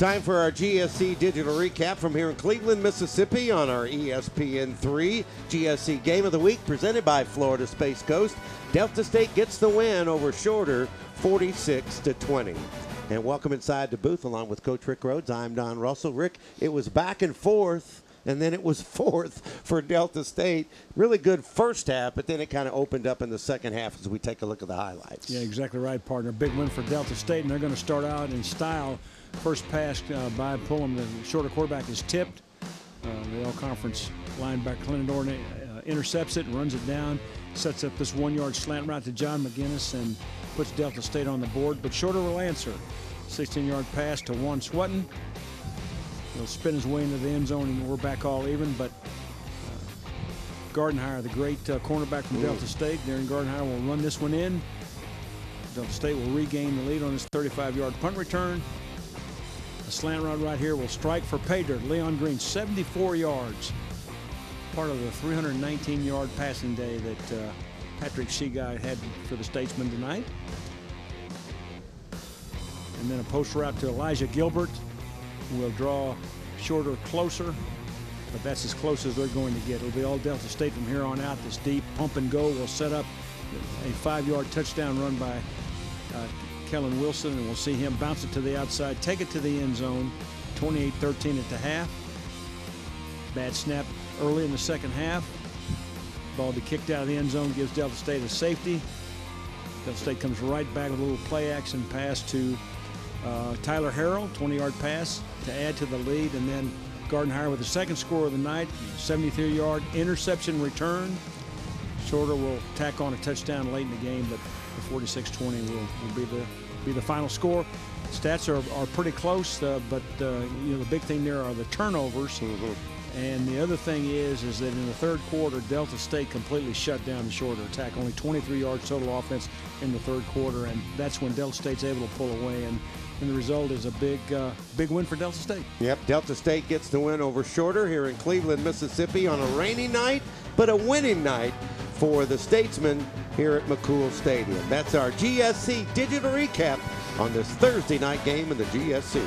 time for our GSC digital recap from here in Cleveland, Mississippi on our E ESPN3 GSC Game of the Week presented by Florida Space Coast. Delta State gets the win over Shorter 46 to 20. And welcome inside the booth along with Coach Rick Rhodes. I'm Don Russell. Rick, it was back and forth and then it was fourth for Delta State. Really good first half, but then it kind of opened up in the second half as we take a look at the highlights. Yeah, exactly right, partner. Big win for Delta State, and they're going to start out in style. First pass uh, by Pullum, the shorter quarterback is tipped. Uh, the all-conference linebacker Clinton uh, intercepts it, and runs it down, sets up this one-yard slant route to John McGinnis, and puts Delta State on the board. But Shorter will answer. 16-yard pass to Juan Swetton. He'll spin his way into the end zone, and we're back all even. But uh, Gardenhire, the great uh, cornerback from Delta State, Darren Gardenhire will run this one in. Delta State will regain the lead on his 35-yard punt return. The slant route right here will strike for dirt. Leon Green, 74 yards. Part of the 319-yard passing day that uh, Patrick Seaguy had for the Statesmen tonight. And then a post route to Elijah Gilbert will draw shorter closer, but that's as close as they're going to get. It'll be all Delta State from here on out. This deep pump and go will set up a five-yard touchdown run by uh, Kellen Wilson, and we'll see him bounce it to the outside, take it to the end zone, 28-13 at the half. Bad snap early in the second half. Ball be kicked out of the end zone, gives Delta State a safety. Delta State comes right back with a little play action pass to uh, Tyler Harrell, 20-yard pass to add to the lead, and then Gardenhire with the second score of the night, 73-yard interception return. Shorter will tack on a touchdown late in the game, but the 46-20 will, will be the be the final score. Stats are, are pretty close, uh, but uh, you know the big thing there are the turnovers. And the other thing is, is that in the third quarter, Delta State completely shut down the shorter attack. Only 23 yards total offense in the third quarter, and that's when Delta State's able to pull away. And, and the result is a big, uh, big win for Delta State. Yep, Delta State gets the win over Shorter here in Cleveland, Mississippi on a rainy night, but a winning night for the Statesmen here at McCool Stadium. That's our GSC digital recap on this Thursday night game in the GSC.